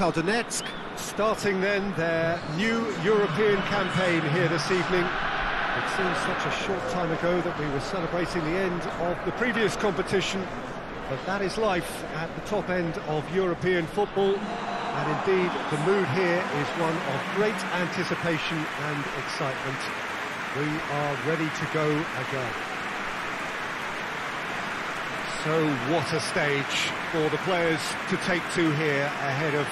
Shakhtar Donetsk, starting then their new European campaign here this evening. It seems such a short time ago that we were celebrating the end of the previous competition, but that is life at the top end of European football. And indeed, the mood here is one of great anticipation and excitement. We are ready to go again. So what a stage for the players to take to here ahead of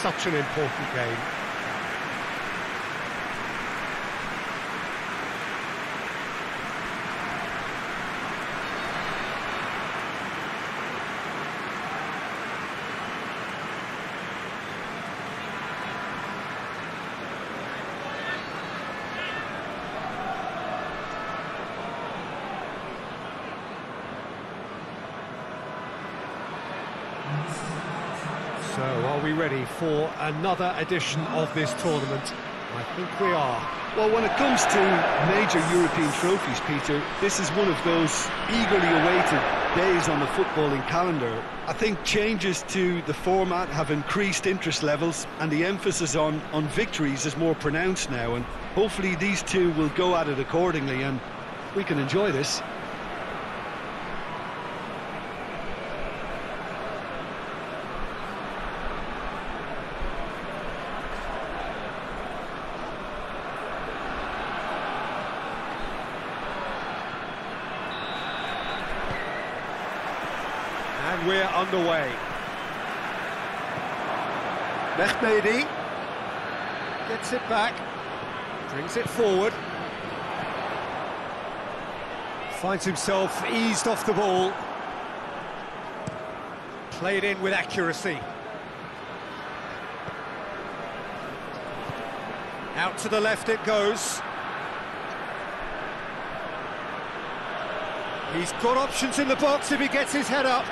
such an important game. So, are we ready for another edition of this tournament? I think we are. Well, when it comes to major European trophies, Peter, this is one of those eagerly awaited days on the footballing calendar. I think changes to the format have increased interest levels and the emphasis on, on victories is more pronounced now and hopefully these two will go at it accordingly and we can enjoy this. We're underway. Mehmedi gets it back, brings it forward. Finds himself eased off the ball. Played in with accuracy. Out to the left it goes. He's got options in the box if he gets his head up.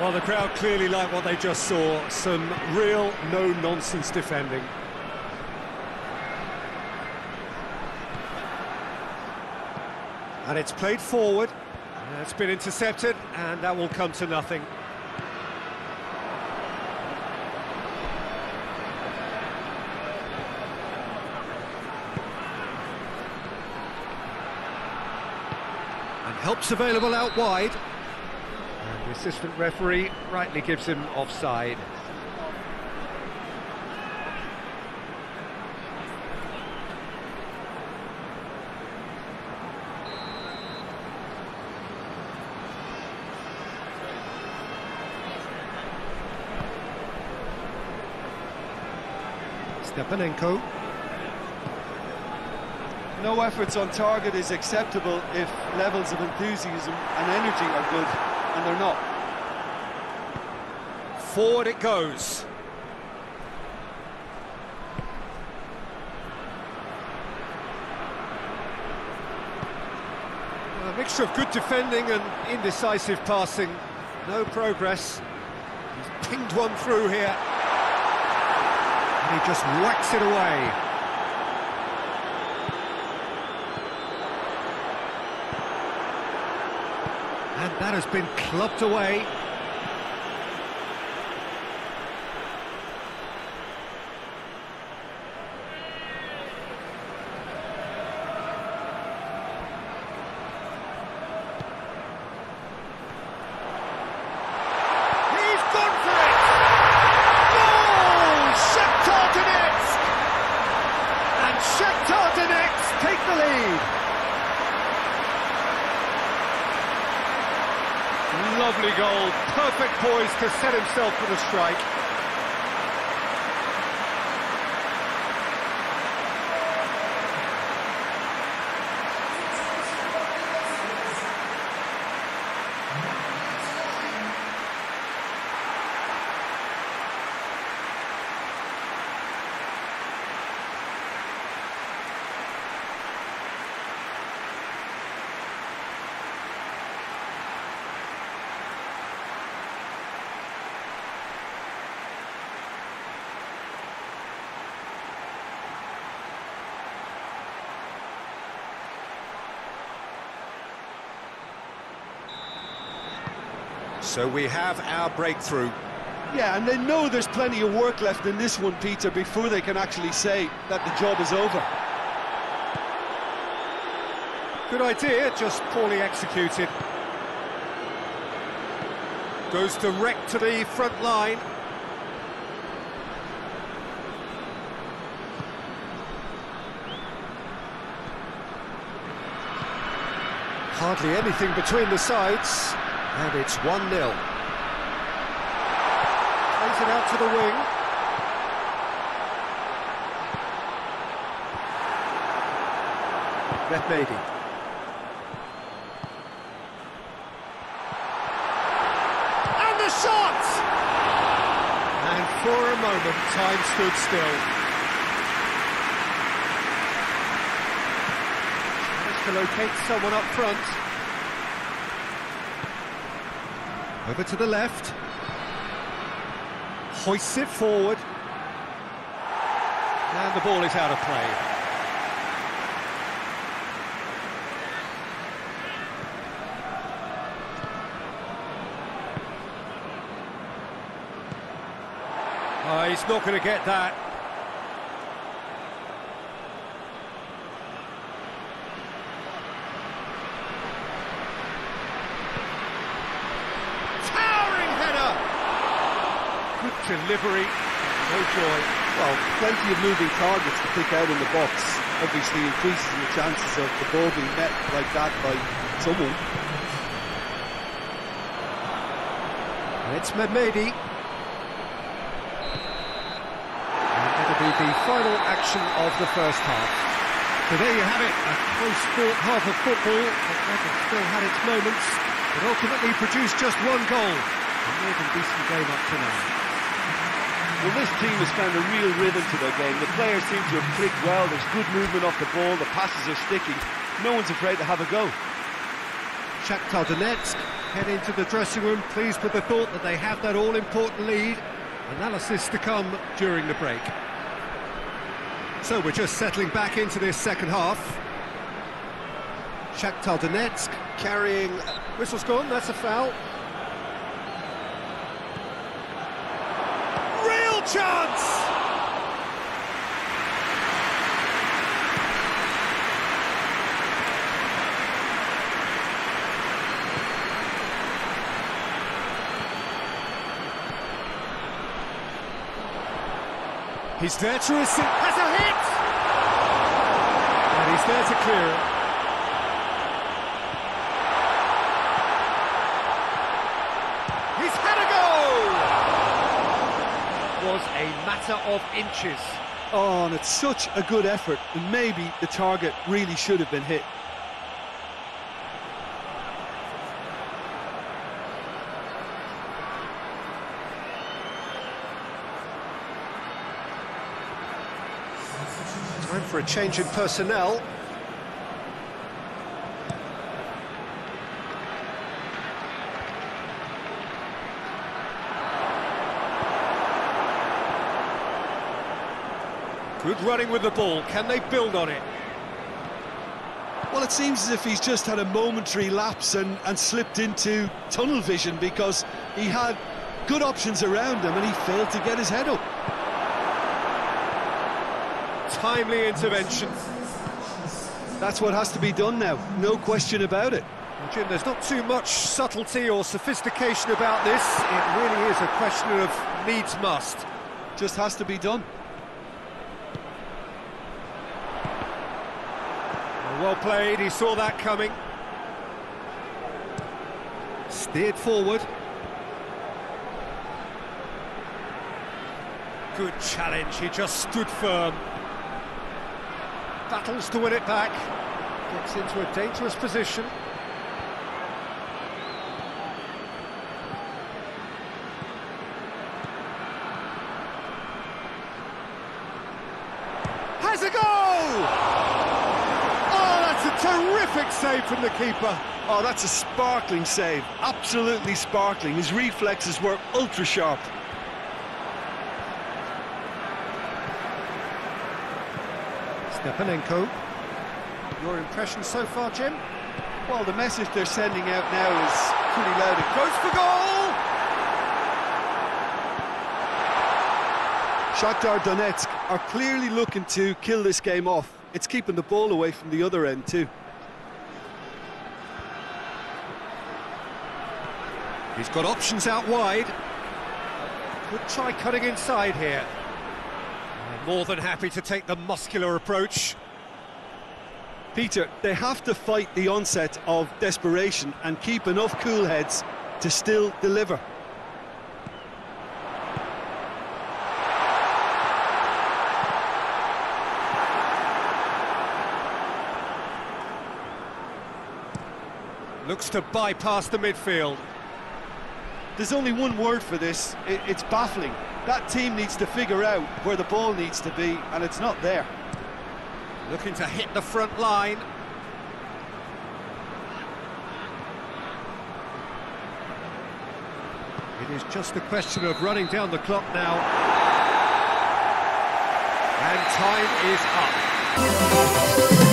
Well, the crowd clearly like what they just saw. Some real no-nonsense defending. And it's played forward. It's been intercepted, and that will come to nothing. And help's available out wide. And the assistant referee rightly gives him offside. Stepanenko. No efforts on target is acceptable if levels of enthusiasm and energy are good, and they're not. Forward it goes. A mixture of good defending and indecisive passing. No progress. He's pinged one through here. And he just whacks it away. And that has been clubbed away. Shakhtar Donetsk take the lead. Lovely goal, perfect poise to set himself for the strike. So we have our breakthrough. Yeah, and they know there's plenty of work left in this one, Peter, before they can actually say that the job is over. Good idea, just poorly executed. Goes direct to the front line. Hardly anything between the sides, and it's 1-0. Plays it out to the wing. Mehmedi. And the shot! And for a moment, time stood still. To locate someone up front. Over to the left. Hoists it forward. And the ball is out of play. Oh, he's not going to get that. Delivery, no joy. Well, plenty of moving targets to pick out in the box. Obviously increases the chances of the ball being met like that by someone. And it's Mehmedi. And that'll be the final action of the first half. So there you have it, a close fought half of football that still had its moments, but ultimately produced just one goal. A more than decent game up to now. Well, this team has found a real rhythm to their game. The players seem to have clicked well. There's good movement off the ball. The passes are sticking. No one's afraid to have a go. Shakhtar Donetsk head into the dressing room pleased with the thought that they have that all-important lead. Analysis to come during the break. So we're just settling back into this second half. Shakhtar Donetsk carrying... Whistle's gone, that's a foul. Real chance! He's there to receive, has a hit! And he's there to clear it. He's had a go! Was a matter of inches. Oh, and it's such a good effort. And maybe the target really should have been hit. Time for a change in personnel. Good running with the ball. Can they build on it? Well, it seems as if he's just had a momentary lapse and, and slipped into tunnel vision because he had good options around him and he failed to get his head up. Timely intervention. That's what has to be done now, no question about it. Well, Jim, there's not too much subtlety or sophistication about this. It really is a question of needs must. Just has to be done. Well played, he saw that coming. Steered forward. Good challenge, he just stood firm. Battles to win it back. Gets into a dangerous position. Has a goal! Oh, that's a terrific save from the keeper. Oh, that's a sparkling save. Absolutely sparkling. His reflexes were ultra sharp. Stepanenko. Your impression so far, Jim? Well, the message they're sending out now is pretty loud. It goes for goal! Shakhtar Donetsk are clearly looking to kill this game off. It's keeping the ball away from the other end too. He's got options out wide. Could try cutting inside here. More than happy to take the muscular approach. Peter, they have to fight the onset of desperation and keep enough cool heads to still deliver. Looks to bypass the midfield. There's only one word for this, it's baffling. That team needs to figure out where the ball needs to be, and it's not there. Looking to hit the front line. It is just a question of running down the clock now. And time is up.